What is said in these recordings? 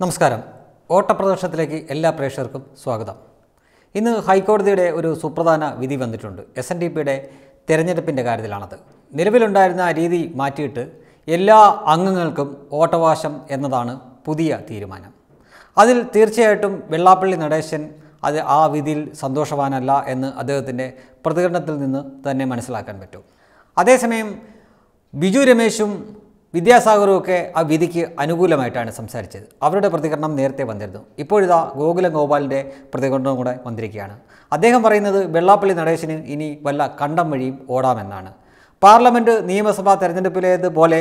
നമസ്കാരം. ഓട്ടപ്രദർശനത്തിലേക്ക് എല്ലാ പ്രേക്ഷകർക്കും സ്വാഗതം. ഇന്ന് ഹൈക്കോടതിയുടെ ഒരു സുപ്രധാന വിധി വന്നിട്ടുണ്ട്. എസ് എൻ ഡി പിയുടെ തെരഞ്ഞെടുപ്പിന്റെ കാര്യത്തിലാണത്. നിലവിലുണ്ടായിരുന്ന രീതി മാറ്റിയിട്ട് എല്ലാ അംഗങ്ങൾക്കും ഓട്ടവാശം എന്നതാണ് പുതിയ തീരുമാനം. അതിൽ തീർച്ചയായിട്ടും വെള്ളാപ്പള്ളി നടേശൻ അത് ആ വിധിയിൽ സന്തോഷവാനല്ല എന്ന് അദ്ദേഹത്തിന്റെ പ്രതികരണത്തിൽ നിന്ന് തന്നെ മനസ്സിലാക്കാൻ പറ്റും. അതേസമയം ബിജു രമേശും വിദ്യാസാഗറും ഒക്കെ ആ വിധിക്ക് അനുകൂലമായിട്ടാണ് സംസാരിച്ചത്. അവരുടെ പ്രതികരണം നേരത്തെ വന്നിരുന്നു. ഇപ്പോഴിതാ ഗോകുലം ഗോപാലിന്റെ പ്രതികരണവും കൂടെ വന്നിരിക്കുകയാണ്. അദ്ദേഹം പറയുന്നത് വെള്ളാപ്പള്ളി നടേശന് ഇനി വല്ല കണ്ടം വഴിയും ഓടാമെന്നാണ്. പാർലമെന്റ് നിയമസഭാ തെരഞ്ഞെടുപ്പിലേതുപോലെ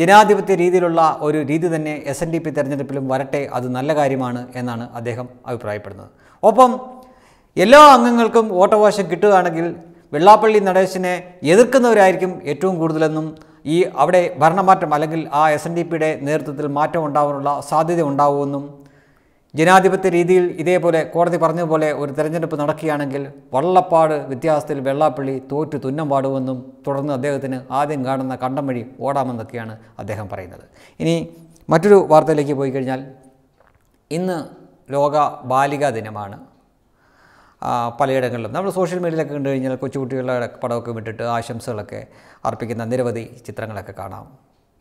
ജനാധിപത്യ രീതിയിലുള്ള ഒരു രീതി തന്നെ എസ് എൻ ഡി പി തെരഞ്ഞെടുപ്പിലും വരട്ടെ അത് നല്ല കാര്യമാണ് എന്നാണ് അദ്ദേഹം അഭിപ്രായപ്പെടുന്നത്. ഒപ്പം എല്ലാ അംഗങ്ങൾക്കും വോട്ടവകാശം കിട്ടുകയാണെങ്കിൽ വെള്ളാപ്പള്ളി നടേശനെ എതിർക്കുന്നവരായിരിക്കും ഏറ്റവും കൂടുതലെന്നും ഈ അവിടെ ഭരണമാറ്റം അല്ലെങ്കിൽ ആ എസ് എൻ ഡി പിയുടെ നേതൃത്വത്തിൽ മാറ്റം ഉണ്ടാകാനുള്ള സാധ്യത ഉണ്ടാവുമെന്നും ജനാധിപത്യ രീതിയിൽ ഇതേപോലെ കോടതി പറഞ്ഞതുപോലെ ഒരു തെരഞ്ഞെടുപ്പ് നടക്കുകയാണെങ്കിൽ വള്ളപ്പാട് വ്യത്യാസത്തിൽ വെള്ളാപ്പള്ളി തോറ്റു തുന്നം പാടുമെന്നും തുടർന്ന് അദ്ദേഹത്തിന് ആദ്യം കാണുന്ന കണ്ടം വഴി ഓടാമെന്നൊക്കെയാണ് അദ്ദേഹം പറയുന്നത്. ഇനി മറ്റൊരു വാർത്തയിലേക്ക് പോയി കഴിഞ്ഞാൽ ഇന്ന് ലോക ബാലികാ ദിനമാണ്. പലയിടങ്ങളിലും. നമ്മൾ സോഷ്യൽ മീഡിയയിലൊക്കെ കണ്ടു കഴിഞ്ഞാൽ കൊച്ചുകുട്ടികളുടെ പടമൊക്കെ വിട്ടിട്ട് ആശംസകളൊക്കെ അർപ്പിക്കുന്ന നിരവധി ചിത്രങ്ങളൊക്കെ കാണാം.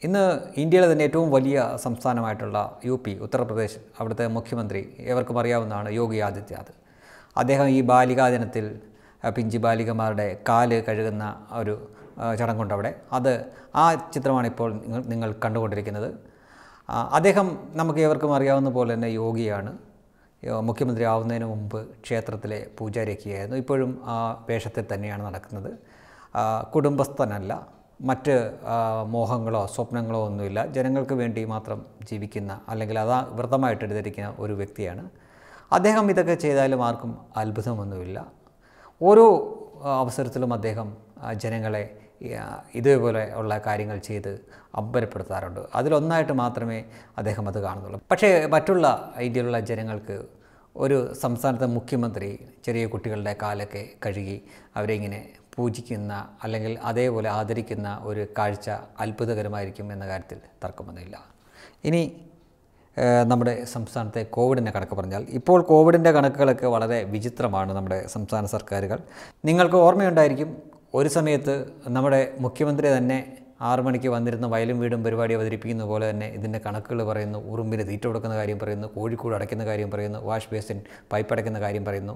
ഇന്ന് ഇന്ത്യയിലെ തന്നെ ഏറ്റവും വലിയ സംസ്ഥാനമായിട്ടുള്ള യു പി ഉത്തർപ്രദേശ് അവിടുത്തെ മുഖ്യമന്ത്രി ഏവർക്കും അറിയാവുന്നതാണ് യോഗി ആദിത്യനാഥ്. അദ്ദേഹം ഈ ബാലികാ ദിനത്തിൽ പിഞ്ചി ബാലികമാരുടെ കാൽ കഴുകുന്ന ഒരു ചടങ്ങുണ്ട് അവിടെ. അത് ആ ചിത്രമാണ് ഇപ്പോൾ നിങ്ങൾ നിങ്ങൾ കണ്ടുകൊണ്ടിരിക്കുന്നത്. അദ്ദേഹം നമുക്ക് ഏവർക്കും അറിയാവുന്ന പോലെ തന്നെ യോഗിയാണ്. മുഖ്യമന്ത്രി ആവുന്നതിന് മുമ്പ് ക്ഷേത്രത്തിലെ പൂജാരിയൊക്കെയായിരുന്നു ഇപ്പോഴും ആ വേഷത്തിൽ തന്നെയാണ് നടക്കുന്നത്. കുടുംബസ്ഥനല്ല. മറ്റ് മോഹങ്ങളോ സ്വപ്നങ്ങളോ ഒന്നുമില്ല. ജനങ്ങൾക്ക് വേണ്ടി മാത്രം ജീവിക്കുന്ന അല്ലെങ്കിൽ അതാ വ്രതമായിട്ട് എടുത്തിരിക്കുന്ന ഒരു വ്യക്തിയാണ്. അദ്ദേഹം ഇതൊക്കെ ചെയ്താലും ആർക്കും അത്ഭുതമൊന്നുമില്ല. ഓരോ അവസരത്തിലും അദ്ദേഹം ജനങ്ങളെ ഇതേപോലെ ഉള്ള കാര്യങ്ങൾ ചെയ്ത് അമ്പരപ്പെടുത്താറുണ്ട്. അതിലൊന്നായിട്ട് മാത്രമേ അദ്ദേഹം അത് കാണുന്നുള്ളൂ. പക്ഷേ മറ്റുള്ള ഇന്ത്യയിലുള്ള ജനങ്ങൾക്ക് ഒരു സംസ്ഥാനത്തെ മുഖ്യമന്ത്രി ചെറിയ കുട്ടികളുടെ കാലൊക്കെ കഴുകി അവരെ ഇങ്ങനെ പൂജിക്കുന്ന അല്ലെങ്കിൽ അതേപോലെ ആദരിക്കുന്ന ഒരു കാഴ്ച അത്ഭുതകരമായിരിക്കും എന്ന കാര്യത്തിൽ തർക്കമൊന്നുമില്ല ഇനി നമ്മുടെ സംസ്ഥാനത്തെ കോവിഡിന്റെ കണക്ക് പറഞ്ഞാൽ ഇപ്പോൾ കോവിഡിന്റെ കണക്കുകളൊക്കെ വളരെ വിചിത്രമാണ് നമ്മുടെ സംസ്ഥാന സർക്കാരുകൾ. നിങ്ങൾക്ക് ഓർമ്മയുണ്ടായിരിക്കും ഒരു സമയത്ത് നമ്മുടെ മുഖ്യമന്ത്രി തന്നെ ആറു മണിക്ക് വന്നിരുന്ന വയലും വീടും പരിപാടി അവതരിപ്പിക്കുന്ന പോലെ തന്നെ ഇതിന്റെ കണക്കുകൾ പറയുന്നു ഉറുമ്പിന് തീറ്റ കൊടുക്കുന്ന കാര്യം പറയുന്നു കോഴിക്കൂട് അടയ്ക്കുന്ന കാര്യം പറയുന്നു വാഷ് ബേസിൻ പൈപ്പ് അടയ്ക്കുന്ന കാര്യം പറയുന്നു.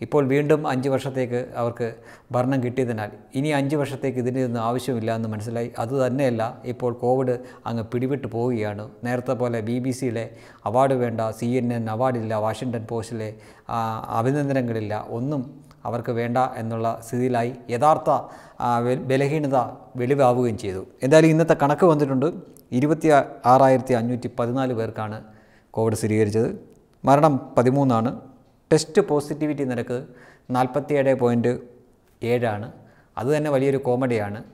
ഇപ്പോൾ വീണ്ടും അഞ്ച് വർഷത്തേക്ക് അവർക്ക് ഭരണം കിട്ടിയതിനാൽ ഇനി അഞ്ച് വർഷത്തേക്ക് ഇതിന്റെ ഒന്നും ആവശ്യമില്ല എന്ന് മനസ്സിലായി. അതുതന്നെയല്ല ഇപ്പോൾ കോവിഡ് അങ്ങ് പിടിവിട്ട് പോവുകയാണ്. നേരത്തെ പോലെ ബി ബി സിയിലെ അവാർഡ് വേണ്ട സി എൻ എൻ അവാർഡില്ല വാഷിങ്ടൺ പോസ്റ്റിലെ അഭിനന്ദനങ്ങളില്ല ഒന്നും അവർക്ക് വേണ്ട എന്നുള്ള സ്ഥിതിയിലായി യഥാർത്ഥ ബലഹീനത വെളിവാവുകയും ചെയ്തു. എന്തായാലും ഇന്നത്തെ കണക്ക് വന്നിട്ടുണ്ട്. ഇരുപത്തി ആറായിരത്തി അഞ്ഞൂറ്റി പതിനാല് പേർക്കാണ് കോവിഡ് സ്ഥിരീകരിച്ചത്. മരണം പതിമൂന്നാണ്. ടെസ്റ്റ് പോസിറ്റിവിറ്റി നിരക്ക് നാൽപ്പത്തിയേഴ് പോയിന്റ് ഏഴാണ്. അതുതന്നെ വലിയൊരു കോമഡിയാണ്.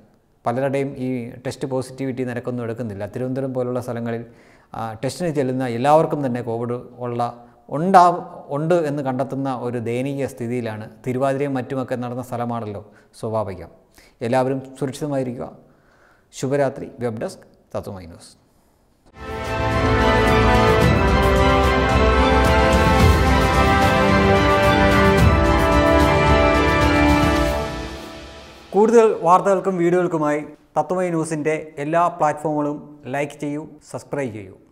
പലരുടെയും ഈ ടെസ്റ്റ് പോസിറ്റിവിറ്റി നിരക്കൊന്നും എടുക്കുന്നില്ല. തിരുവനന്തപുരം പോലുള്ള സ്ഥലങ്ങളിൽ ടെസ്റ്റിന് ചെല്ലുന്ന എല്ലാവർക്കും തന്നെ കോവിഡ് ഉള്ള ഉണ്ടാ ഉണ്ട് എന്ന് കണ്ടെത്തുന്ന ഒരു ദയനീയ സ്ഥിതിയിലാണ്. തിരുവാതിരയും മറ്റുമൊക്കെ നടന്ന സ്ഥലമാണല്ലോ സ്വാഭാവികം. എല്ലാവരും സുരക്ഷിതമായിരിക്കുക. ശുഭരാത്രി. Web desk Tatwamayi news. കൂടുതൽ വാർത്തകൾക്കും എല്ലാ പ്ലാറ്റ്ഫോമുകളും ലൈക്ക് ചെയ്യൂ സബ്സ്ക്രൈബ് ചെയ്യൂ.